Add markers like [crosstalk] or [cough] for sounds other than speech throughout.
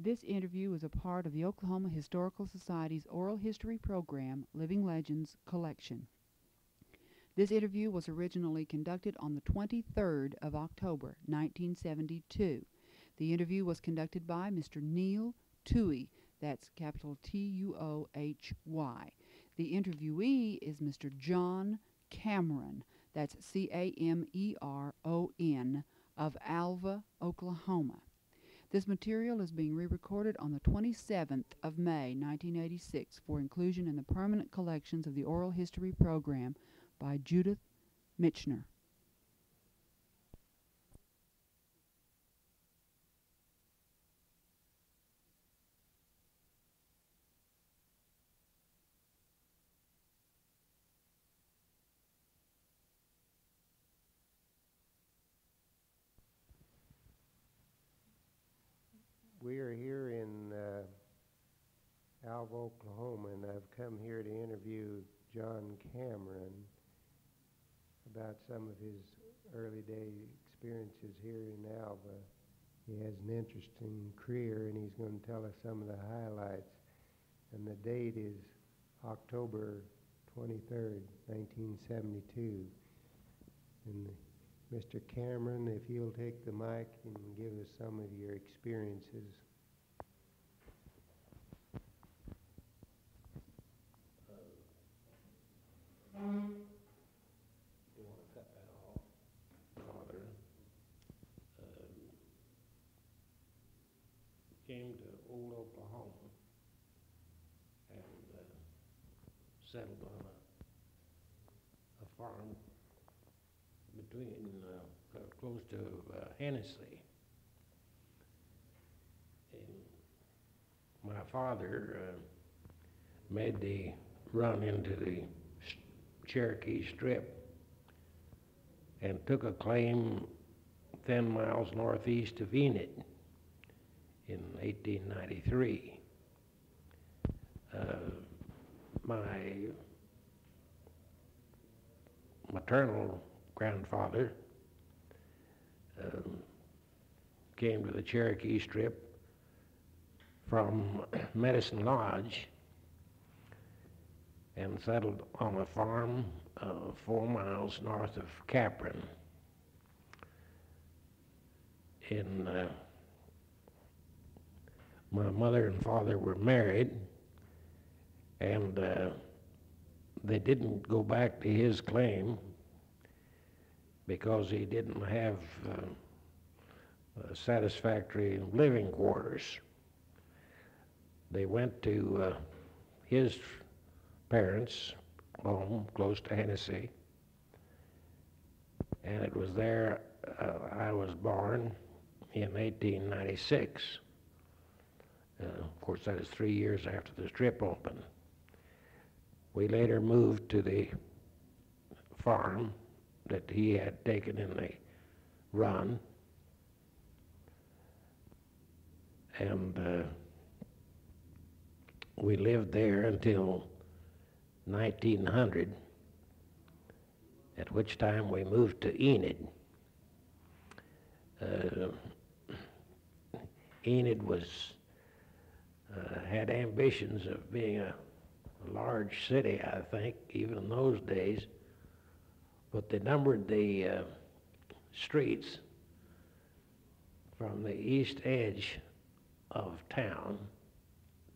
This interview is a part of the Oklahoma Historical Society's oral history program, Living Legends Collection. This interview was originally conducted on the 23rd of October, 1972. The interview was conducted by Mr. Neil Tuohy, that's capital T U O H Y. The interviewee is Mr. John Cameron, that's C A M E R O N, of Alva, Oklahoma. This material is being re-recorded on the 27th of May, 1986 for inclusion in the permanent collections of the Oral History Program by Judith Michener. Alva, Oklahoma, and I've come here to interview John Cameron about some of his early day experiences here in Alva. He has an interesting career, and he's going to tell us some of the highlights. And the date is October 23rd, 1972. And Mr. Cameron, if you'll take the mic and give us some of your experiences. Between, uh, uh, close to uh, Hennessey. And my father uh, made the run into the Cherokee Strip and took a claim 10 miles northeast of Enid in 1893. Uh, my maternal grandfather um, came to the Cherokee Strip from [clears throat] Medicine Lodge and settled on a farm uh, four miles north of Capron. In uh, my mother and father were married, and uh, they didn't go back to his claim because he didn't have uh, uh, satisfactory living quarters. They went to uh, his parents' home close to Hennessey, and it was there uh, I was born in 1896. Uh, of course, that is three years after the strip opened. We later moved to the farm that he had taken in the run, and uh, we lived there until 1900, at which time we moved to Enid. Uh, Enid was uh, had ambitions of being a, a large city, I think, even in those days. But they numbered the uh, streets from the east edge of town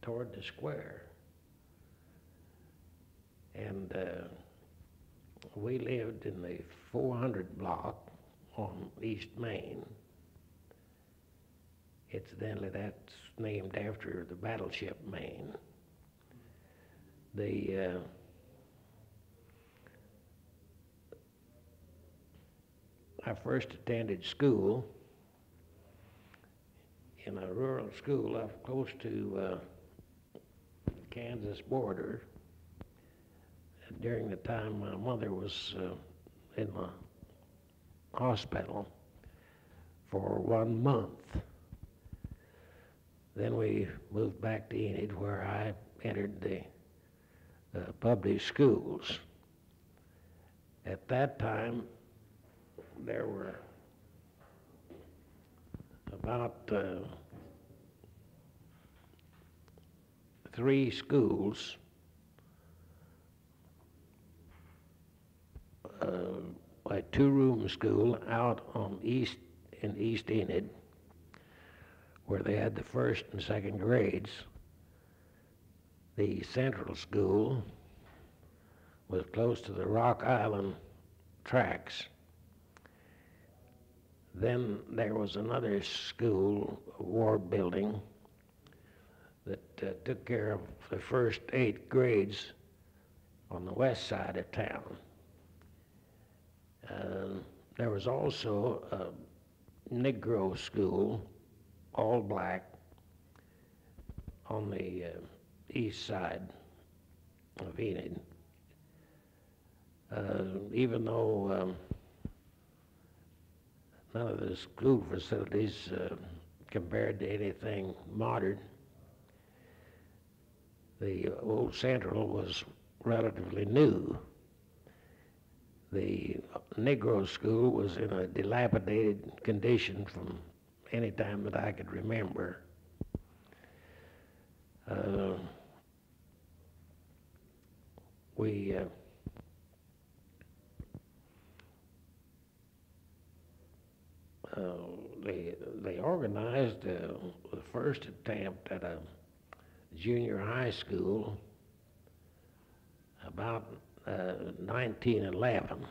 toward the square. And uh, we lived in the 400 block on East Main. Incidentally, that's named after the battleship Maine. The uh, I first attended school in a rural school up close to uh, Kansas border during the time my mother was uh, in the hospital for one month. Then we moved back to Enid where I entered the uh, public schools. At that time, there were about uh, three schools. Uh, a two-room school out on East, in East Enid, where they had the first and second grades. The central school was close to the Rock Island tracks. Then there was another school, war building, that uh, took care of the first eight grades on the west side of town. Uh, there was also a Negro school, all black, on the uh, east side of Enid. Uh, even though um, none of the school facilities uh, compared to anything modern, the old Central was relatively new. The Negro school was in a dilapidated condition from any time that I could remember. Uh, we uh, they they organized uh, the first attempt at a junior high school about uh, 1911.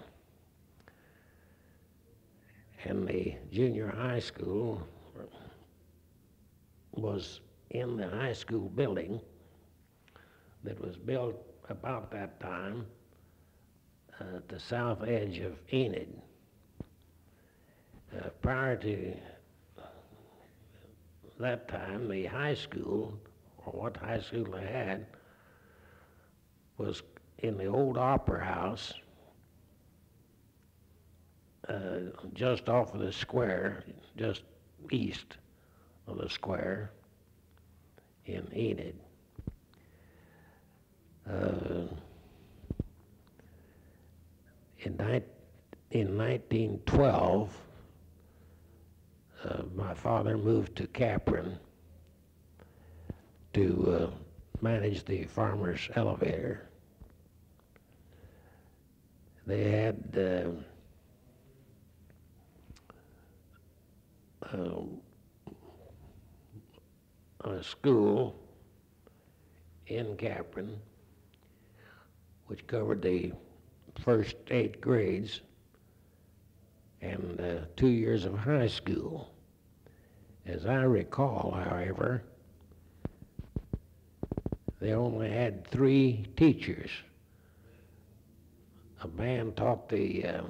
And the junior high school was in the high school building that was built about that time uh, at the south edge of Enid. Uh, prior to that time, the high school, or what high school they had, was in the old Opera House, uh, just off of the square, just east of the square in Enid. Uh, in, in 1912, uh, my father moved to Capron to uh, manage the farmer's elevator. They had uh, a school in Capron which covered the first eight grades and uh, two years of high school. As I recall, however, they only had three teachers. A man taught the uh,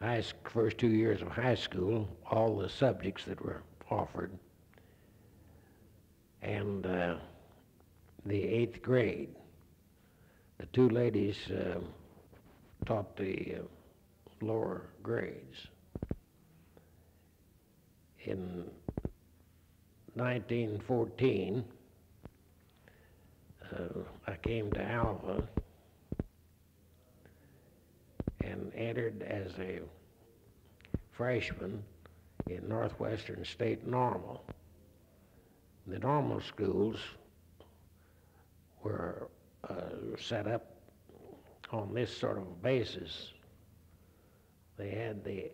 high, first two years of high school, all the subjects that were offered, and uh, the eighth grade. The two ladies uh, taught the uh, lower grades. In 1914, uh, I came to Alva and entered as a freshman in Northwestern State Normal. The normal schools were uh, set up on this sort of basis. They had the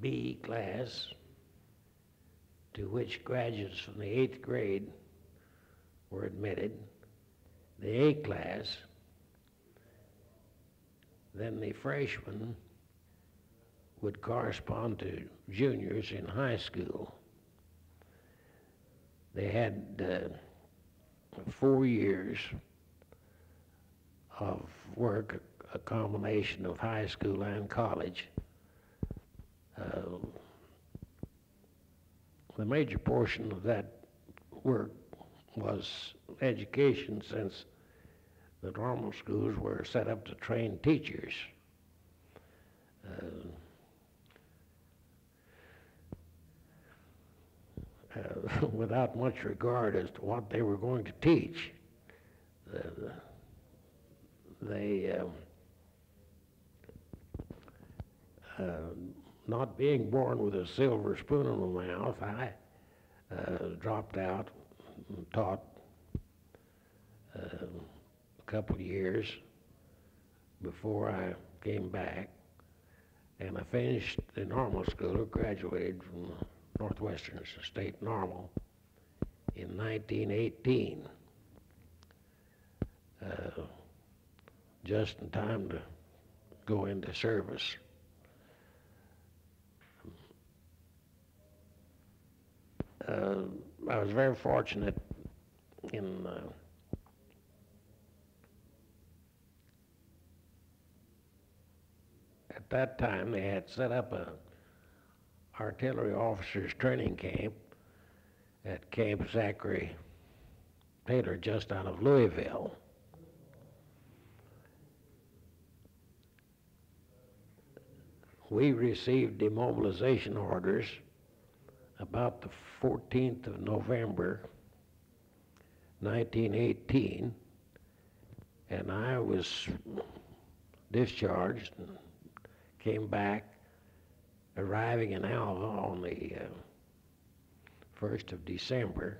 B class, to which graduates from the eighth grade were admitted, the A class, then the freshmen would correspond to juniors in high school. They had uh, four years of work, a combination of high school and college. Uh, the major portion of that work was education since the normal schools were set up to train teachers. Uh, uh, [laughs] without much regard as to what they were going to teach. They, um, uh, not being born with a silver spoon in my mouth, I uh, dropped out and taught uh, a couple of years before I came back. And I finished the normal school, graduated from Northwestern State Normal in 1918. Uh, just in time to go into service. Uh, I was very fortunate in uh, at that time they had set up a artillery officers training camp at Camp Zachary Taylor just out of Louisville. We received demobilization orders about the 14th of November, 1918, and I was discharged and came back, arriving in Alva on the uh, 1st of December,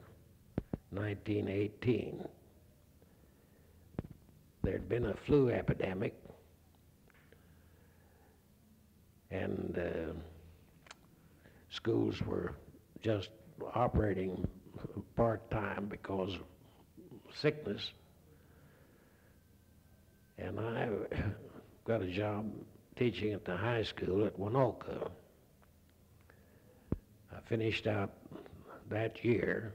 1918. There'd been a flu epidemic, and uh, schools were just operating part-time because of sickness. And I got a job teaching at the high school at Waynoka. I finished out that year.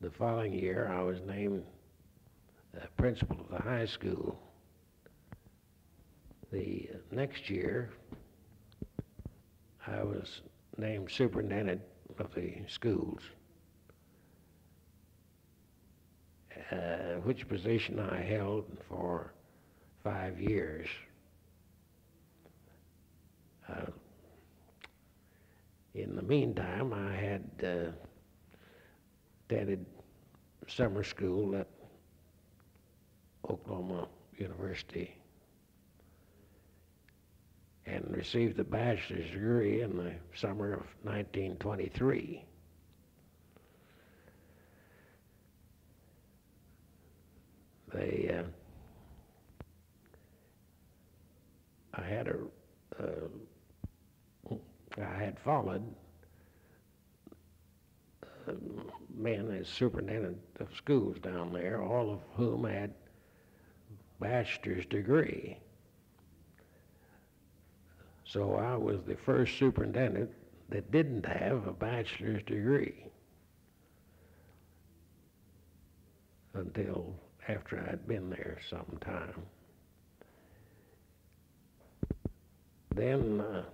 The following year, I was named principal of the high school. The next year, I was named superintendent of the schools, uh, which position I held for five years. Uh, in the meantime, I had uh, attended summer school at Oklahoma University and received a bachelor's degree in the summer of 1923. They, uh, I had a, uh, I had followed uh, men as superintendent of schools down there, all of whom had bachelor's degree. So I was the first superintendent that didn't have a bachelor's degree until after I'd been there some time. Then uh,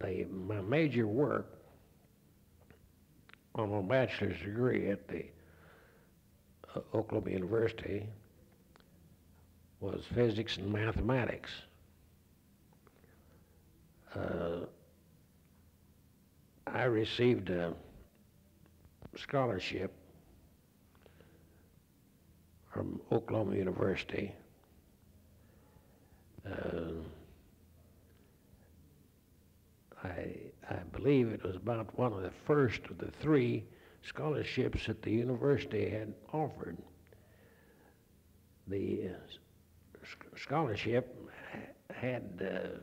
they, my major work on a bachelor's degree at the uh, Oklahoma University was physics and mathematics. Uh, I received a scholarship from Oklahoma University. Uh, I, I believe it was about one of the first of the three scholarships that the university had offered. The uh, scholarship had uh,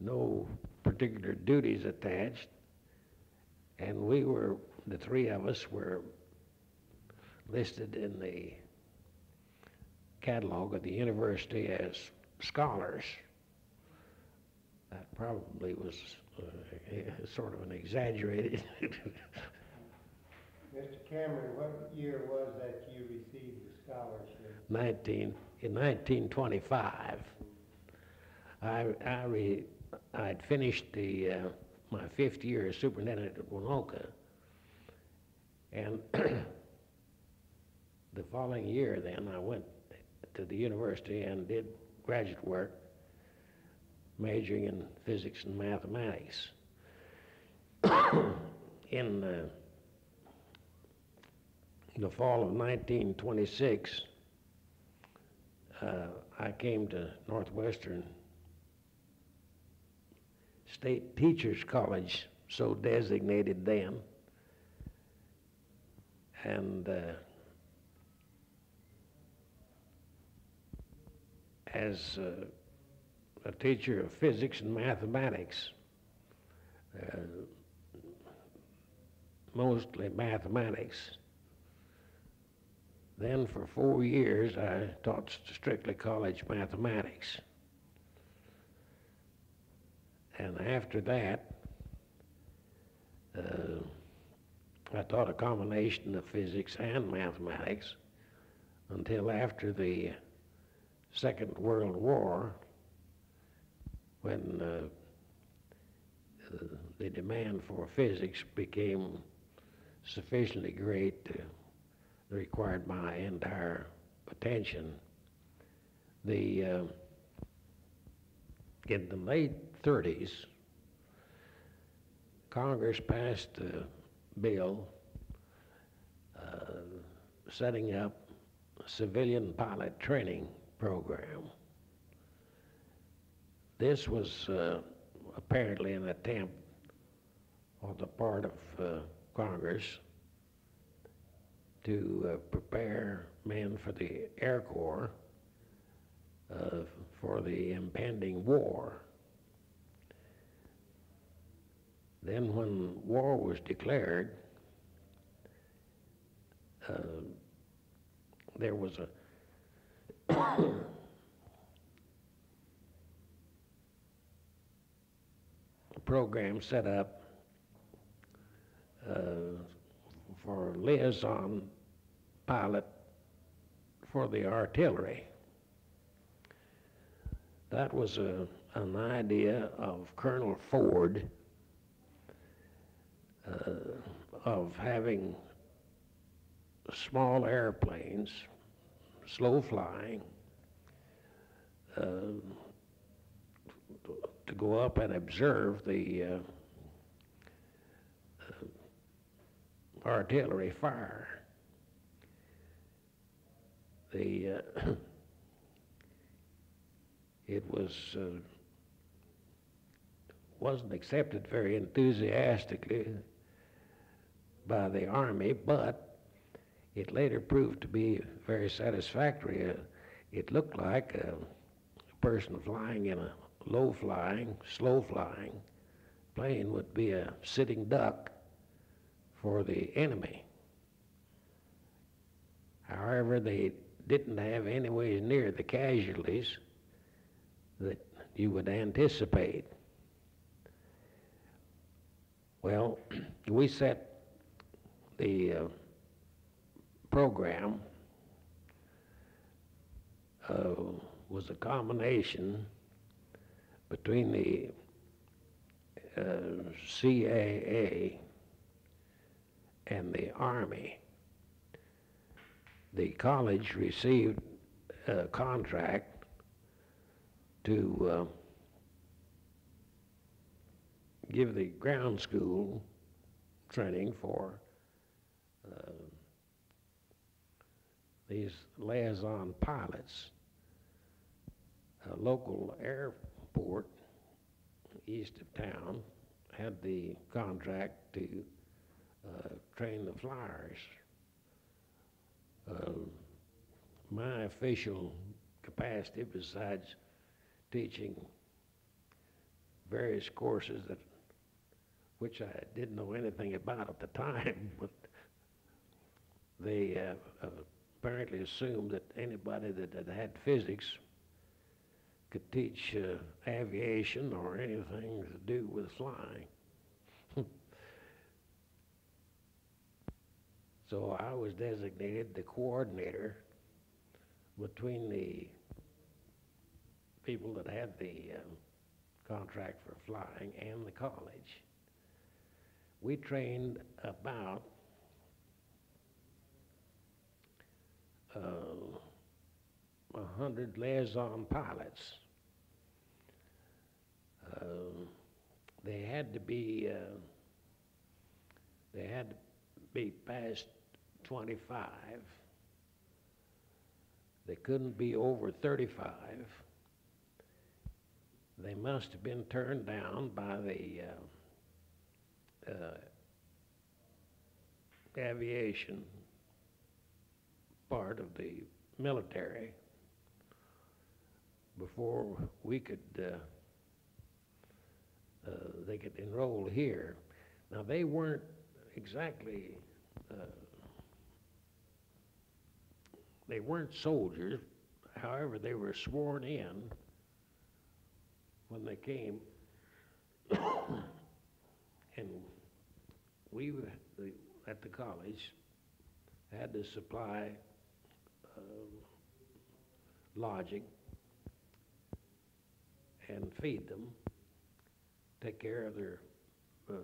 no particular duties attached, and we were, the three of us were listed in the catalog of the university as scholars. That probably was uh, [laughs] sort of an exaggerated. [laughs] Mr. Cameron, what year was that you received the scholarship? 19, in 1925. I, I re, I'd finished the, uh, my fifth year as superintendent at Waynoka. And [clears throat] the following year then, I went to the university and did graduate work, majoring in physics and mathematics. [clears throat] in uh, the fall of 1926, uh, I came to Northwestern State Teachers College, so designated then. And uh, as uh, a teacher of physics and mathematics, uh, mostly mathematics. Then for four years I taught strictly college mathematics. And after that, uh, I taught a combination of physics and mathematics until after the Second World War, when uh, the demand for physics became sufficiently great to required my entire attention. The uh, in the late 30s, Congress passed a bill uh, setting up a civilian pilot training program. This was uh, apparently an attempt on the part of uh, Congress to uh, prepare men for the Air Corps uh, for the impending war. Then, when war was declared, uh, there was a [coughs] program set up uh, for liaison pilot for the artillery. That was a, an idea of Colonel Ford uh, of having small airplanes, slow flying, uh, to go up and observe the uh, artillery fire. The uh, [coughs] it was uh, wasn't accepted very enthusiastically by the army, but it later proved to be very satisfactory. Uh, it looked like a person flying in a low flying, slow flying plane would be a sitting duck for the enemy. However, they didn't have anywhere near the casualties that you would anticipate. Well, [clears throat] we set the uh, program uh, was a combination between the uh, CAA and the Army. The college received a contract to uh, give the ground school training for uh, these liaison pilots. A local airport east of town had the contract to uh, train the flyers. Uh, my official capacity, besides teaching various courses that which I didn't know anything about at the [laughs] time, but they uh, uh, apparently assumed that anybody that had had physics could teach uh, aviation or anything to do with flying. [laughs] So I was designated the coordinator between the people that had the um, contract for flying and the college. We trained about uh, a hundred liaison pilots. Uh, they had to be uh, they had to be past 25. They couldn't be over 35. They must have been turned down by the uh, uh, aviation part of the military. before we could, uh, uh, they could enroll here. Now, they weren't exactly, uh, they weren't soldiers, however, they were sworn in when they came. [coughs] And we, at the college, had to supply lodging and feed them, take care of their, uh,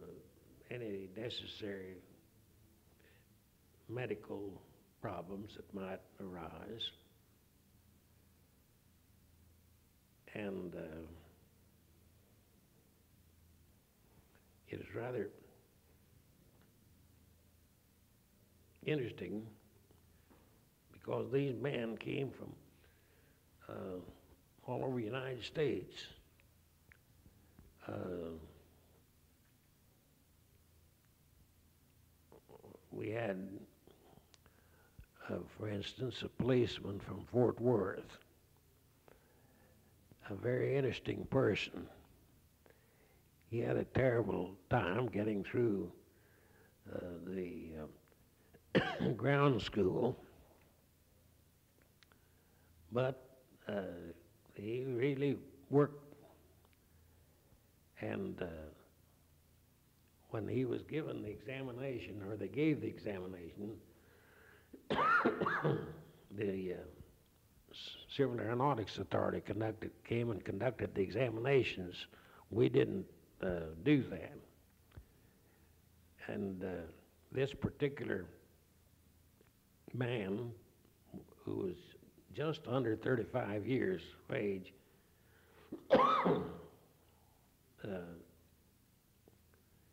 any necessary medical problems that might arise. And uh, it is rather interesting because these men came from uh, all over the United States. Uh, we had, uh, for instance, a policeman from Fort Worth, a very interesting person. He had a terrible time getting through uh, the uh, [coughs] ground school, but uh, he really worked. And uh, when he was given the examination, or they gave the examination, [coughs] the uh, Civil Aeronautics Authority conducted, came and conducted the examinations. We didn't uh, do that. And uh, this particular man, who was just under 35 years of age, [coughs] uh,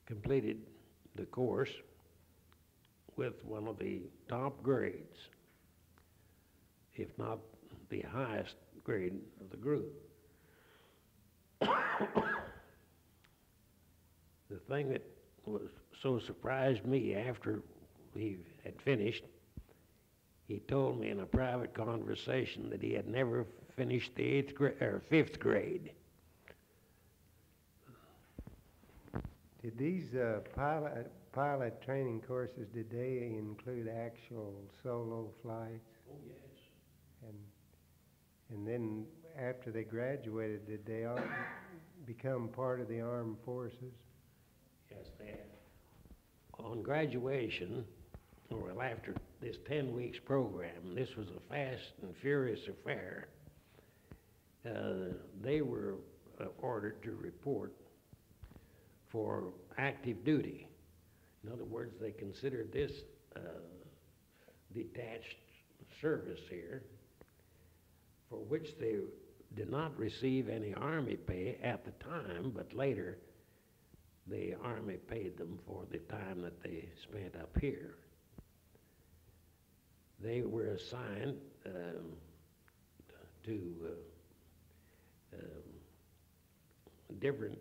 completed the course with one of the top grades, if not the highest grade of the group. [coughs] the thing that was so surprised me after he had finished, he told me in a private conversation that he had never finished the eighth grade or fifth grade. Did these uh, pilot, pilot training courses, did they include actual solo flights? Oh yes. And, and then after they graduated, did they all become part of the armed forces? Yes, they have. On graduation, well, after this ten weeks program, this was a fast and furious affair. Uh, they were uh, ordered to report for active duty. In other words, they considered this uh, detached service here, for which they did not receive any Army pay at the time, but later the Army paid them for the time that they spent up here. They were assigned um, to uh, um, different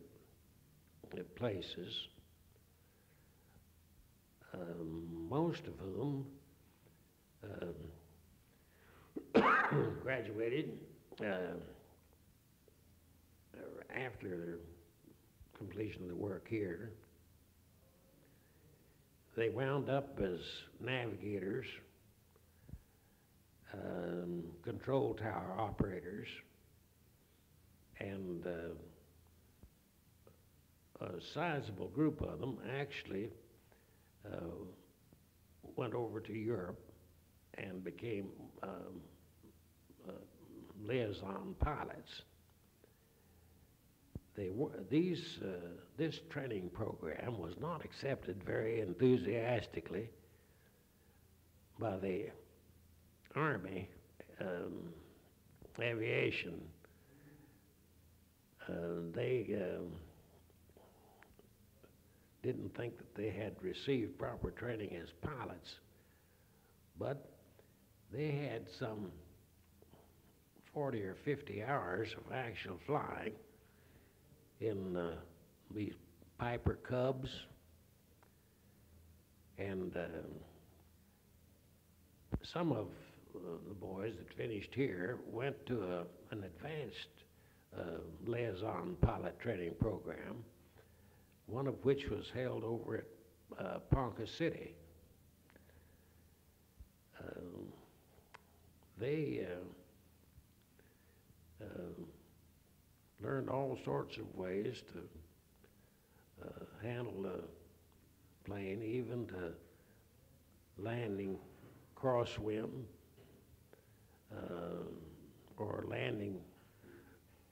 places, um, most of whom um, [coughs] graduated uh, after completion of the work here. They wound up as navigators, um, control tower operators, and uh, a sizable group of them actually uh, went over to Europe and became um, uh, liaison pilots. They were, these, uh, this training program was not accepted very enthusiastically by the Army um, aviation. Uh, they um, didn't think that they had received proper training as pilots, but they had some 40 or 50 hours of actual flying in uh, these Piper Cubs and uh, some of uh, the boys that finished here went to a, an advanced uh, liaison pilot training program, one of which was held over at uh, Ponca City. Um, they uh, uh, learned all sorts of ways to uh, handle the plane, even to landing crosswind uh, or landing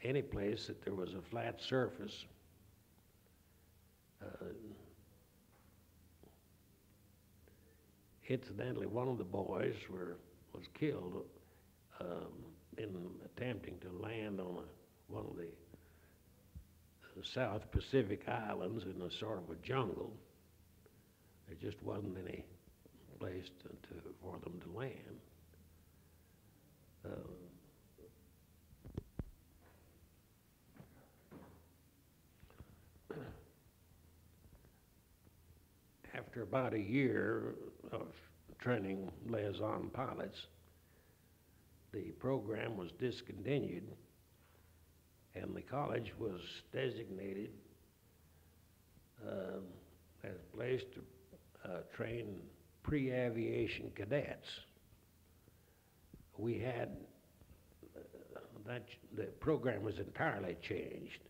any place that there was a flat surface. Uh, incidentally, one of the boys were, was killed um, in attempting to land on a, one of the uh, South Pacific islands in a sort of a jungle. There just wasn't any place to, to, for them to land. After about a year of training liaison pilots, the program was discontinued and the college was designated um, as a place to uh, train pre-aviation cadets. We had, uh, that, the program was entirely changed.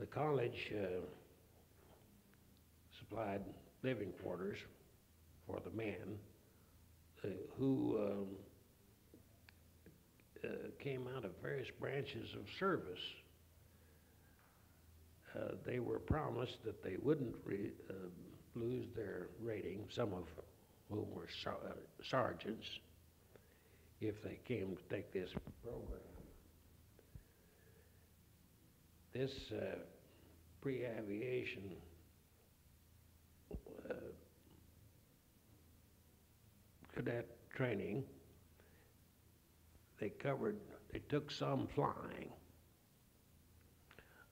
The college uh, supplied living quarters for the men uh, who um, uh, came out of various branches of service. Uh, they were promised that they wouldn't uh, lose their rating, some of whom were uh, sergeants, if they came to take this program. This uh, pre-aviation cadet training, they covered, they took some flying.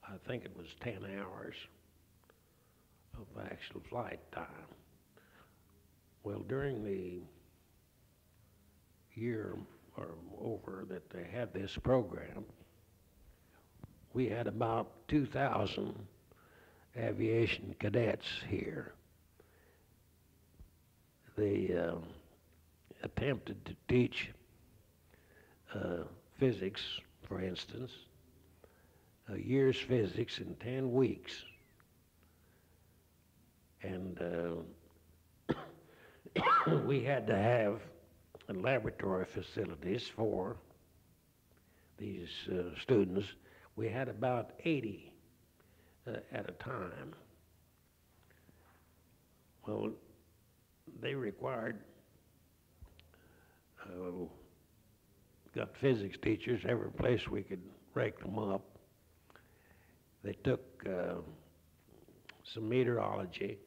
I think it was 10 hours of actual flight time. Well, during the year or over that they had this program, we had about 2,000 aviation cadets here. They uh, attempted to teach uh, physics, for instance, a year's physics in 10 weeks. And uh, [coughs] we had to have laboratory facilities for these uh, students. We had about 80 uh, at a time. Well, they required, uh, got physics teachers every place we could rake them up. They took uh, some meteorology.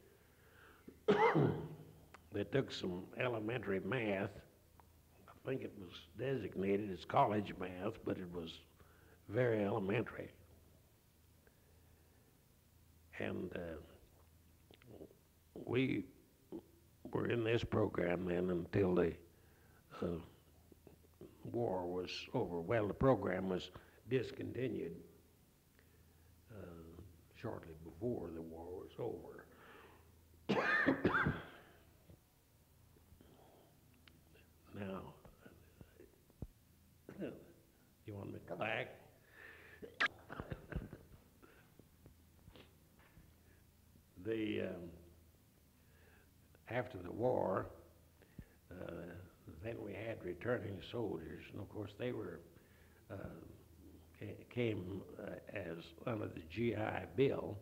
[coughs] they took some elementary math. I think it was designated as college math, but it was very elementary. And uh, we were in this program then until the uh, war was over. Well, the program was discontinued uh, shortly before the war was over. now, you want me to come back? the um, after the war, uh, we had returning soldiers, and of course they were uh, came uh, as under the GI Bill,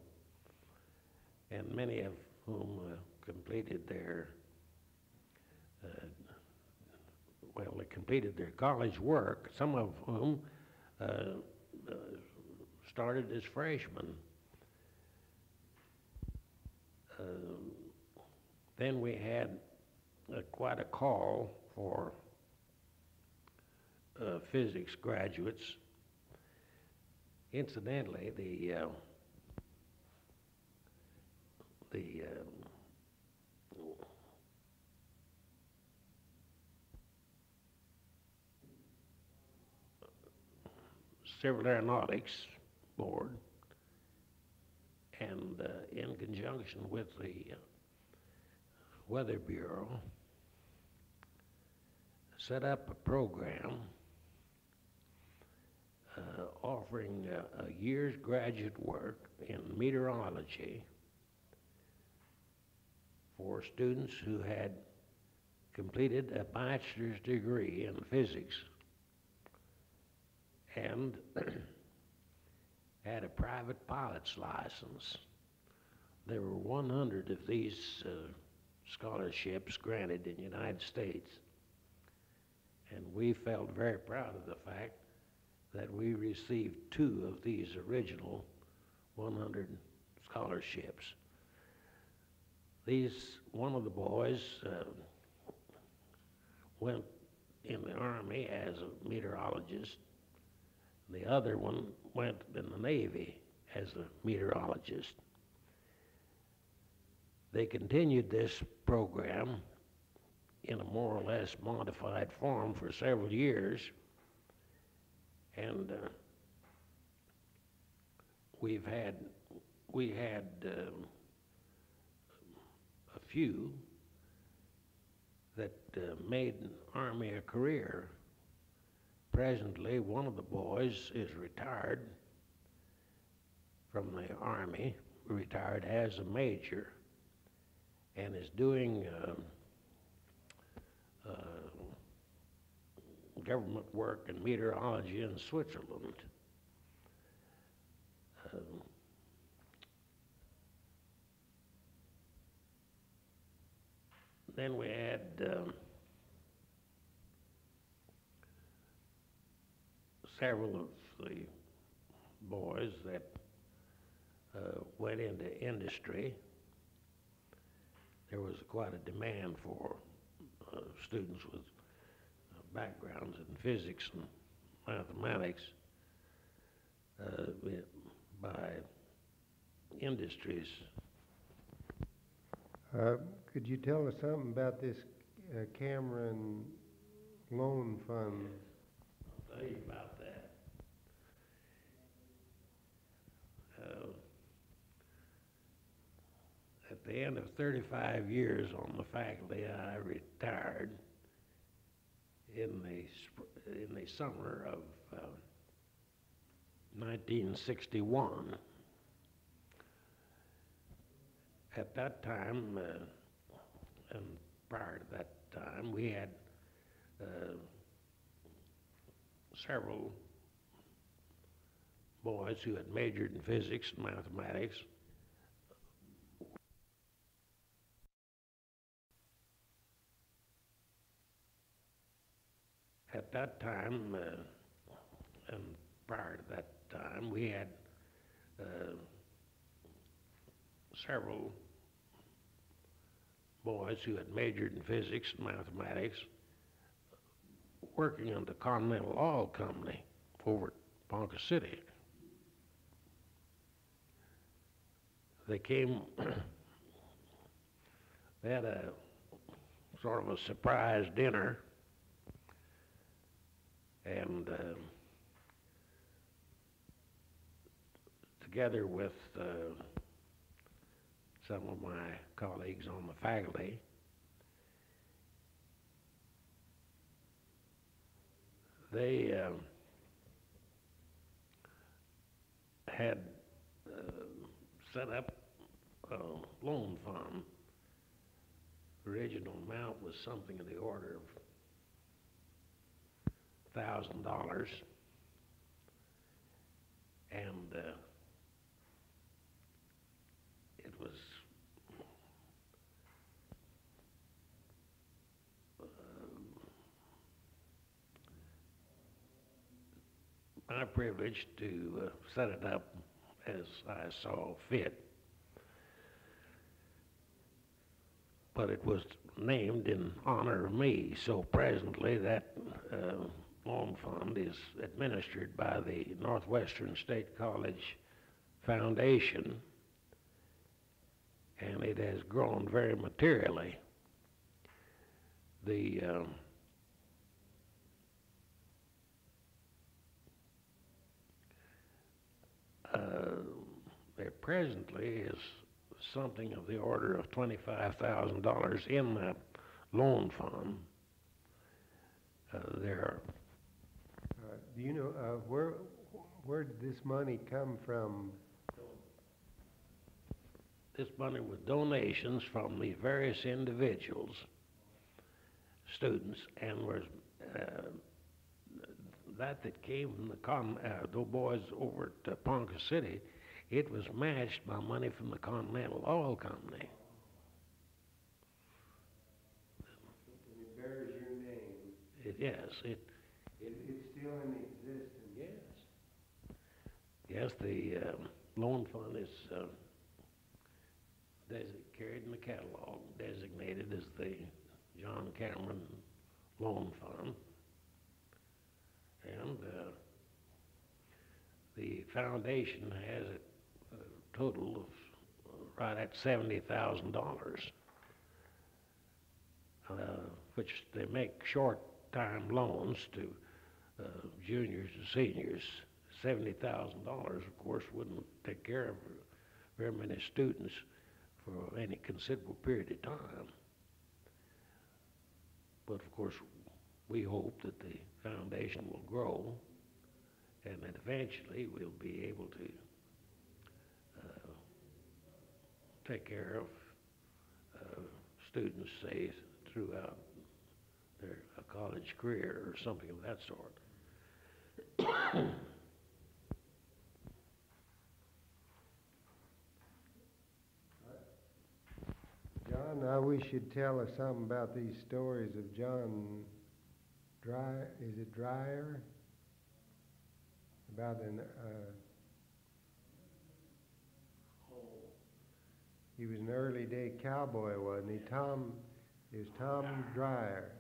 and many of whom uh, completed their well, they completed their college work. Some of whom started as freshmen. Um, then we had uh, quite a call for uh, physics graduates. Incidentally, the uh, the um, Civil Aeronautics Board, and uh, in conjunction with the uh, Weather Bureau, set up a program uh, offering uh, a year's graduate work in meteorology for students who had completed a bachelor's degree in physics and [clears throat] had a private pilot's license. There were 100 of these uh, scholarships granted in the United States. And we felt very proud of the fact that we received two of these original 100 scholarships. These, one of the boys uh, went in the Army as a meteorologist. The other one went in the Navy as a meteorologist. They continued this program in a more or less modified form for several years. And uh, we've had, we had um, a few that uh, made Army a career. Presently, one of the boys is retired from the Army, retired as a major, and is doing um, uh, government work in meteorology in Switzerland. Um, then we had um, several of the boys that uh, went into industry. There was quite a demand for students with uh, backgrounds in physics and mathematics uh, by industries. Uh, Could you tell us something about this uh, Cameron Loan Fund? I'll tell you about that. Uh, At the end of thirty-five years on the faculty, I retired in the, in the summer of uh, nineteen sixty-one. At that time, uh, and prior to that time, we had uh, several boys who had majored in physics and mathematics. At that time, uh, and prior to that time, we had uh, several boys who had majored in physics and mathematics working on the Continental Oil Company over at Ponca City. They came, [clears throat] they had a sort of a surprise dinner, and uh, together with uh, some of my colleagues on the faculty, they um, had uh, set up a loan fund. Original amount was something in the order of thousand dollars. And uh, it was my privilege to uh, set it up as I saw fit. But it was named in honor of me, so presently that uh, Loan Fund is administered by the Northwestern State College Foundation, and it has grown very materially. The uh, uh, there presently is something of the order of $25,000 in that loan fund. Uh, there are do you know, uh, where, where did this money come from? this money was donations from the various individuals, students, and was, uh, that that came from the con, uh, the boys over at uh, Ponca City, it was matched by money from the Continental Oil Company. It bears your name. It, yes, it, It, still existence. Yes. Yes, the um, loan fund is uh, carried in the catalog, designated as the John Cameron Loan Fund. And uh, the foundation has a a total of uh, right at seventy thousand dollars, uh, which they make short-time loans to uh, juniors and seniors, seventy thousand dollars, of course, wouldn't take care of very many students for any considerable period of time. But of course, we hope that the foundation will grow and that eventually we'll be able to uh, take care of uh, students, say, throughout their college career or something of that sort. John, I wish you'd tell us something about these stories of John Dry, is it Dryer? About an, uh, he was an early day cowboy, wasn't he? Tom, is was Tom Dryer.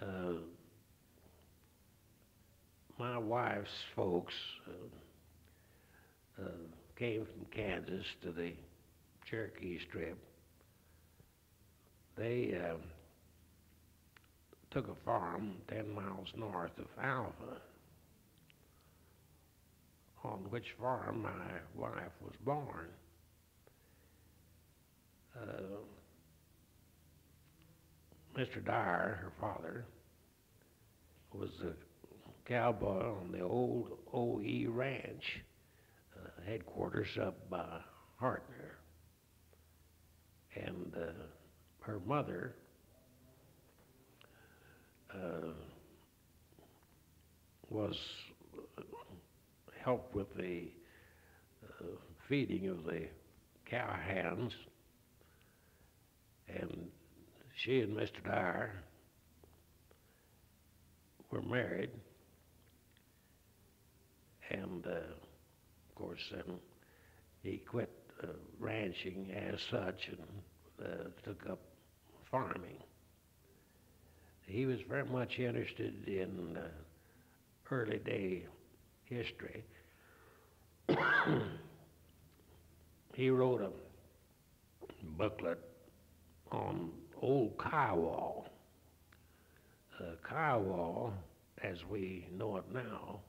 Uh, my wife's folks uh, uh, came from Kansas to the Cherokee Strip. They uh, took a farm 10 miles north of Alva, on which farm my wife was born. Mr. Dyer, her father, was a cowboy on the old OE Ranch, uh, headquarters up by Hardtner. And uh, her mother uh, was uh, helped with the uh, feeding of the cowhands, and she and Mr. Dyer were married, and uh, of course, then he quit uh, ranching as such and uh, took up farming. He was very much interested in uh, early day history. [coughs] he wrote a booklet on old Kiowa. Uh, Kiowa, as we know it now,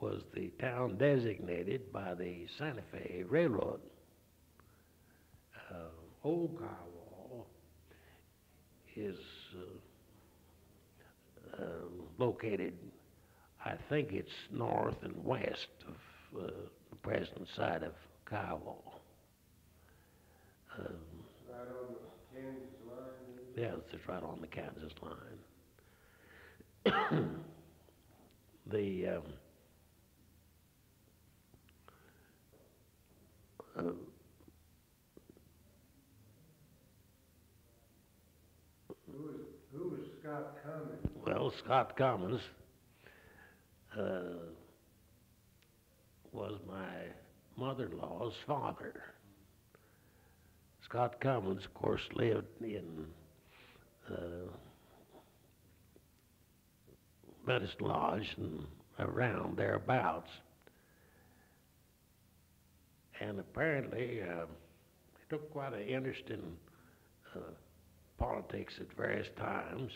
was the town designated by the Santa Fe Railroad. Uh, old Kiowa is uh, uh, located, I think it's north and west of uh, the present site of Kiowa. Um, Right on the Kansas yeah, it's right on the Kansas line. [coughs] the um, uh, Who was, who was Scott Cummings? well, Scott Cummins uh, was my mother-in-law's father. Scott Cummins, of course, lived in uh, Medicine Lodge and around thereabouts. And apparently, uh, he took quite an interest in uh, politics at various times.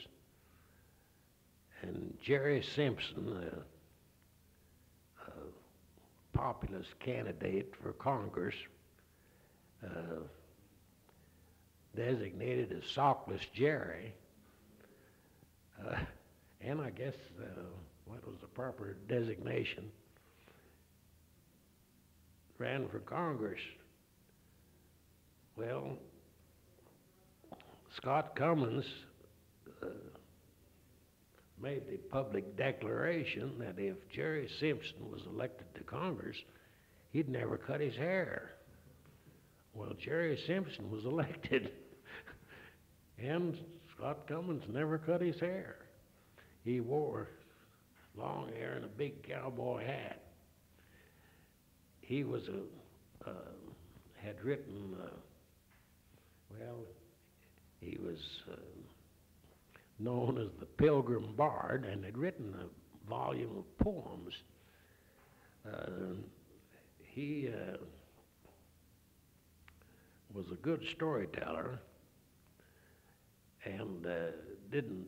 And Jerry Simpson, uh, a populist candidate for Congress, uh, designated as Sockless Jerry, uh, and I guess uh, what was the proper designation, ran for Congress. Well, Scott Cummins uh, made the public declaration that if Jerry Simpson was elected to Congress, he'd never cut his hair. Well, Jerry Simpson was [laughs] elected, and Scott Cummins never cut his hair. He wore long hair and a big cowboy hat. He was a, uh, had written, uh, well, he was uh, known as the Pilgrim Bard and had written a volume of poems. Uh, he uh, was a good storyteller and uh, didn't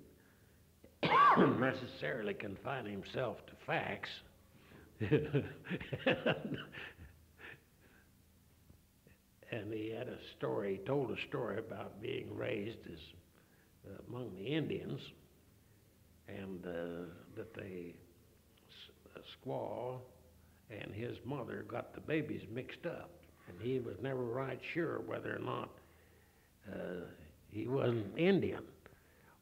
[coughs] necessarily confine himself to facts. [laughs] and he had a story, he told a story about being raised as uh, among the Indians, and uh, that they a squaw and his mother got the babies mixed up, and he was never right sure whether or not uh, he was an Indian.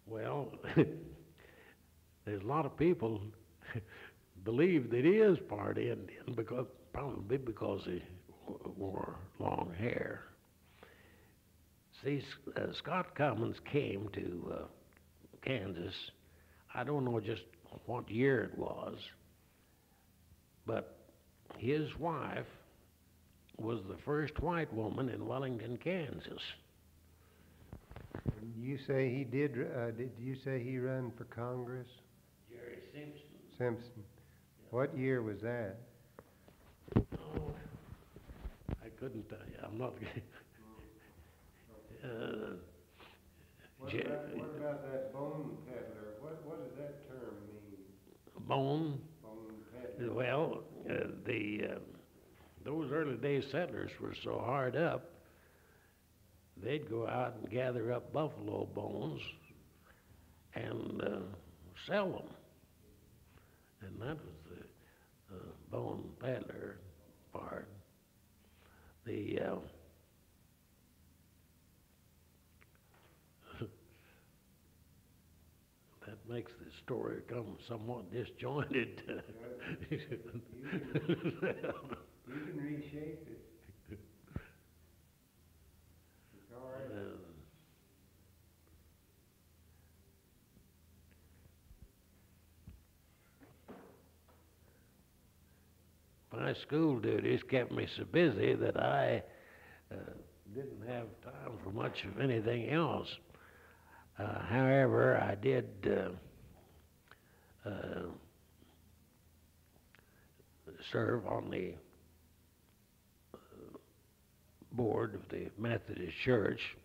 Well, [laughs] there's a lot of people [laughs] believe that he is part Indian because probably because he wore long hair. See, uh, Scott Cummins came to uh, Kansas. I don't know just what year it was, but his wife was the first white woman in Wellington, Kansas. You say he did, uh, did you say he run for Congress? Jerry Simpson. Simpson. What year was that? Oh, I couldn't tell you. I'm not. [laughs] uh, What Je- about, what about that bone peddler? What, what does that term mean? Bone. Bone peddler? Well, uh, the uh, those early day settlers were so hard up, they'd go out and gather up buffalo bones and uh, sell them, and that was the uh, bone peddler part. The uh, [laughs] that makes the story come somewhat [laughs] disjointed. [laughs] You can reshape it. It's all right. Uh, My school duties kept me so busy that I uh, didn't have time for much of anything else. Uh, however, I did uh, uh, serve on the board of the Methodist Church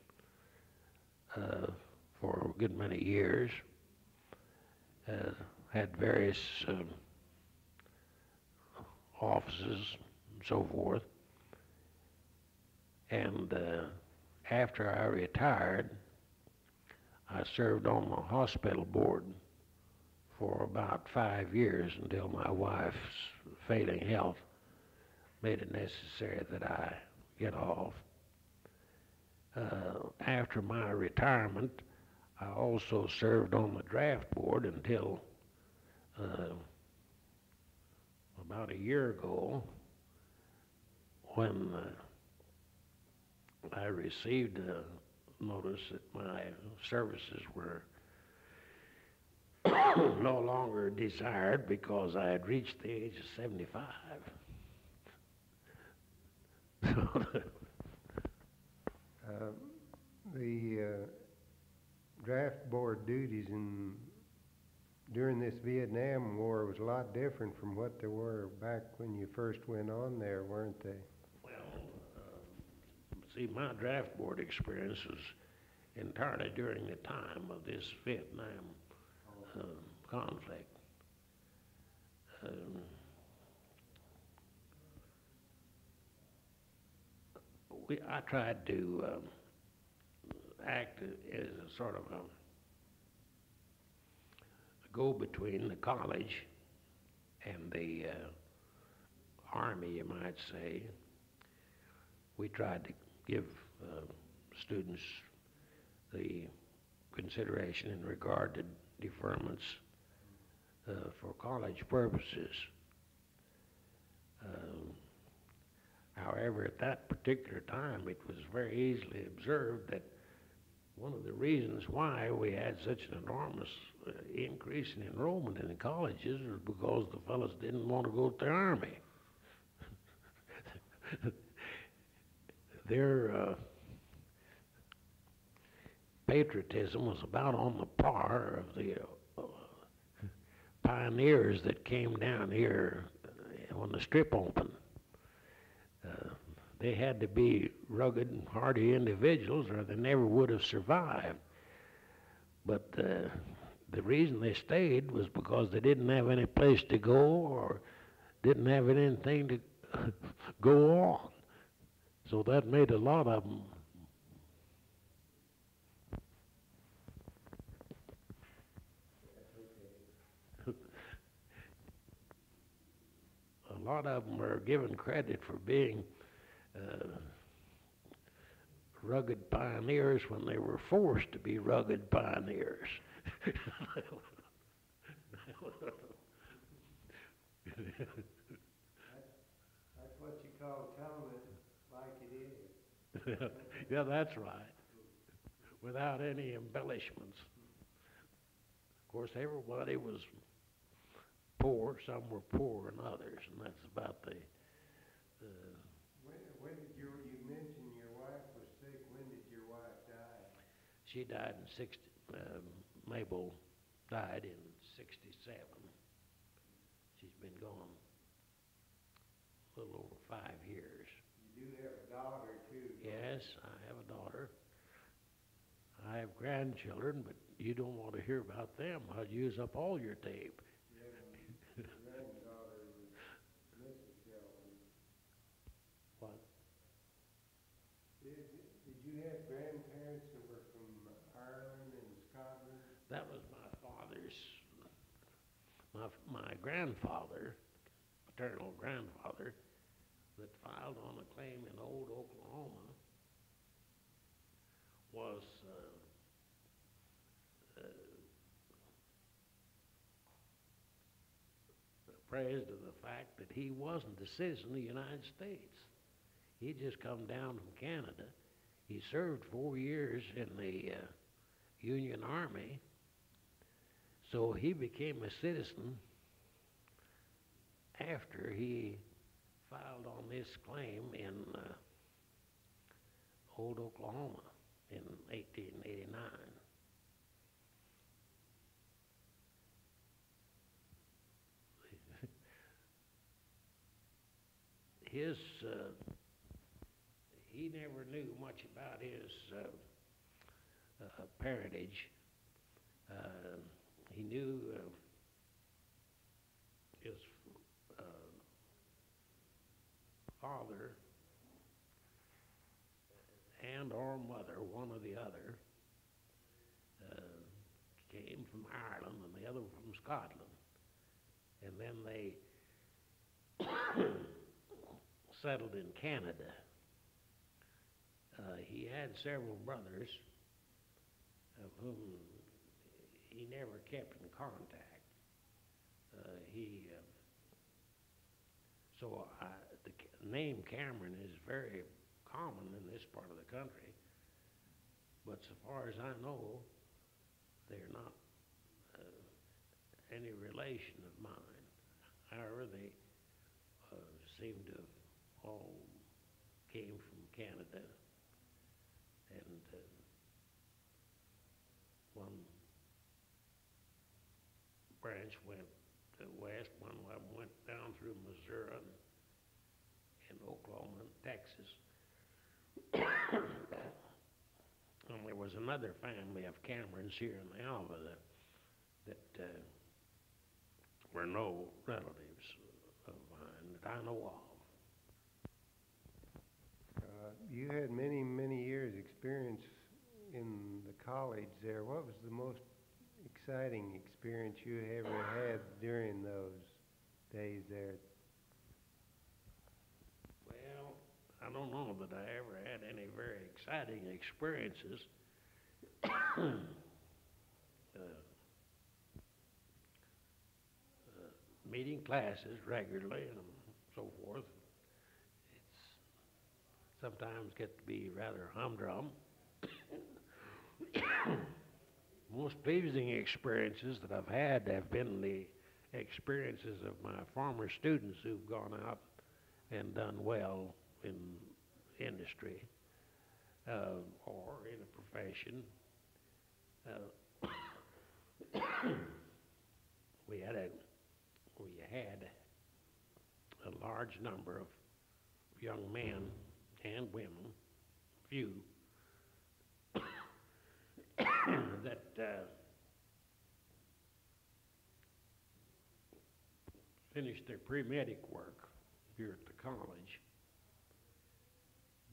uh, for a good many years. Uh, had various um, offices and so forth. And uh, after I retired, I served on the hospital board for about five years until my wife's failing health made it necessary that I get off. Uh, after my retirement, I also served on the draft board until uh, about a year ago when uh, I received a notice that my services were [coughs] no longer desired because I had reached the age of 75. Uh, The uh, draft board duties in, during this Vietnam War was a lot different from what they were back when you first went on there, weren't they? Well, uh, see, my draft board experience was entirely during the time of this Vietnam uh, conflict. Um, we, I tried to um, act as a sort of a, a go-between the college and the uh, army, you might say. We tried to give uh, students the consideration in regard to deferments uh, for college purposes. Um, However, at that particular time, it was very easily observed that one of the reasons why we had such an enormous uh, increase in enrollment in the colleges was because the fellows didn't want to go to the army. [laughs] Their uh, patriotism was about on the par of the uh, pioneers that came down here uh, when the strip opened. Uh, they had to be rugged and hardy individuals or they never would have survived. But uh, the reason they stayed was because they didn't have any place to go or didn't have anything to [laughs] go on. So that made a lot of them a lot of them are given credit for being uh, rugged pioneers when they were forced to be rugged pioneers. That's what you call telling it like it is. [laughs] yeah, that's right. Without any embellishments. Of course, everybody was poor. Some were poorer than others, and that's about the. the When, when did your, you mentioned your wife was sick, when did your wife die? she died in sixty. Um, Mabel died in '67. She's been gone a little over five years. You do have a daughter too. Yes, I have a daughter. I have grandchildren, but you don't want to hear about them. I'd use up all your tape. You have a granddaughter, Mrs. Shelton. What? Did, have grandparents that were from Ireland and Scotland? That was my father's, my, my grandfather, paternal grandfather, that filed on a claim in old Oklahoma was, uh, uh, appraised of the fact that he wasn't a citizen of the United States. He'd just come down from Canada. He served four years in the uh, Union Army, so he became a citizen after he filed on this claim in uh, Old Oklahoma in 1889. [laughs] His, uh, he never knew much about his uh, uh, parentage. Uh, he knew uh, his uh, father and or mother, one or the other, uh, came from Ireland and the other from Scotland. And then they [coughs] settled in Canada. Uh, he had several brothers of whom he never kept in contact. Uh, he, uh, so I, the name Cameron is very common in this part of the country, but so far as I know, they're not uh, any relation of mine. However, they uh, seem to have all came from Canada, and uh, one branch went to west, one of them went down through Missouri and, and Oklahoma and Texas. [coughs] and there was another family of Camerons here in Alva that, that uh, or no relatives of mine that I know of. Uh, You had many, many years' experience in the college there. What was the most exciting experience you ever had during those days there? Well, I don't know that I ever had any very exciting experiences. [coughs] Uh, uh, Meeting classes regularly and so forth. It's sometimes get to be rather humdrum. [coughs] [coughs] Most pleasing experiences that I've had have been the experiences of my former students who've gone out and done well in industry uh, or in a profession. Uh, [coughs] we had a we had a large number of young men and women, few, [coughs] that uh, finished their pre-medic work here at the college.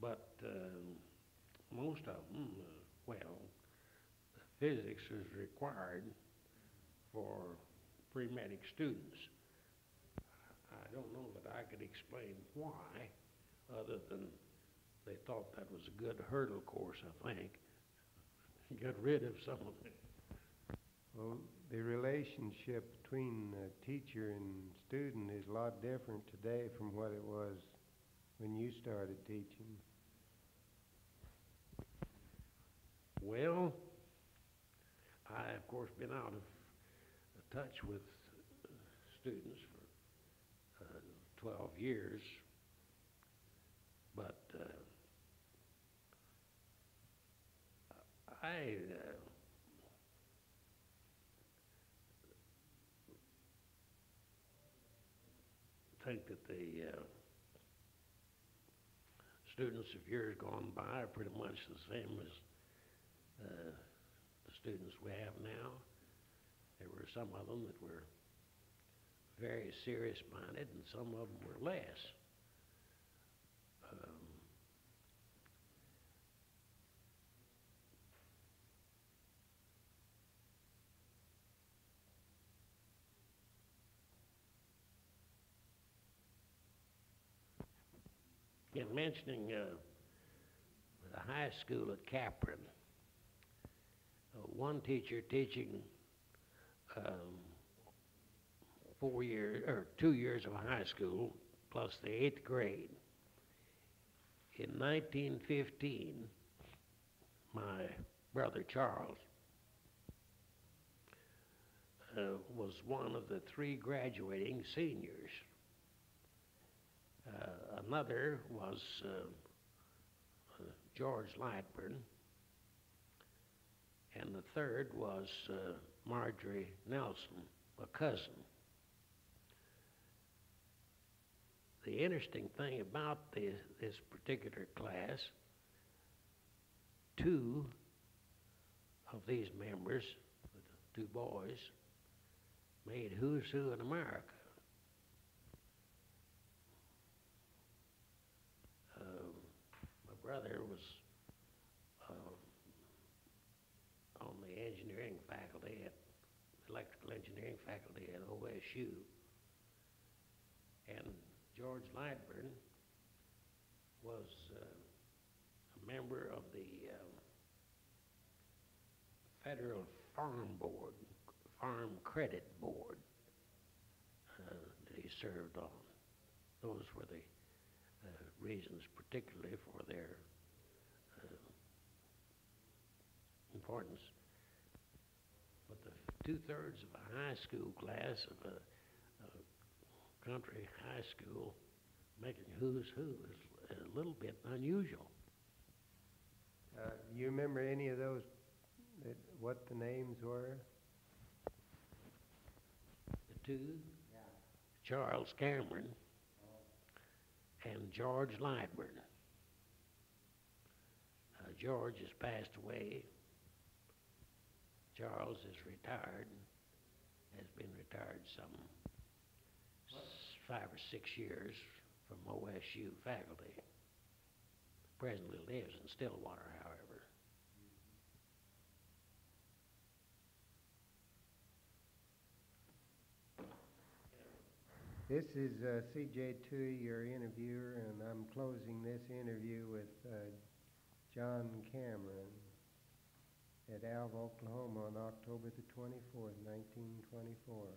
But um, most of them, uh, well, physics is required for pre-medic students. I don't know that I could explain why, other than they thought that was a good hurdle course, I think. Got rid of some of it. Well, the relationship between uh, teacher and student is a lot different today from what it was when you started teaching. Well, I, of course, been out of touch with students for uh, 12 years, but uh, I uh, think that the uh, students of years gone by are pretty much the same as uh, the students we have now. There were some of them that were very serious-minded, and some of them were less. Mentioning uh, the high school at Capron, uh, one teacher teaching um, four years, or two years of high school, plus the eighth grade. In 1915, my brother Charles uh, was one of the three graduating seniors. Uh, another was uh, uh, George Lightburn, and the third was uh, Marjorie Nelson, a cousin. The interesting thing about this, this particular class, two of these members, the two boys, made who's who in America. Um, my brother was uh, on the engineering faculty at electrical engineering faculty at OSU, and George Lightburn was uh, a member of the um, Federal Farm Board, Farm Credit Board uh, that he served on. Those were the uh, reasons, particularly for their uh, importance. But the two-thirds of a high school class of a, a country high school making who's who is a little bit unusual. Uh, you remember any of those, that, what the names were? The two, Yeah. Charles Cameron and George Lightburn. Uh, George has passed away. Charles is retired, has been retired some five or six years from OSU faculty. Presently lives in Stillwater, however. This is uh, C.J. Tuohy, your interviewer, and I'm closing this interview with uh, John Cameron at Alva, Oklahoma on October the 24th, 1924.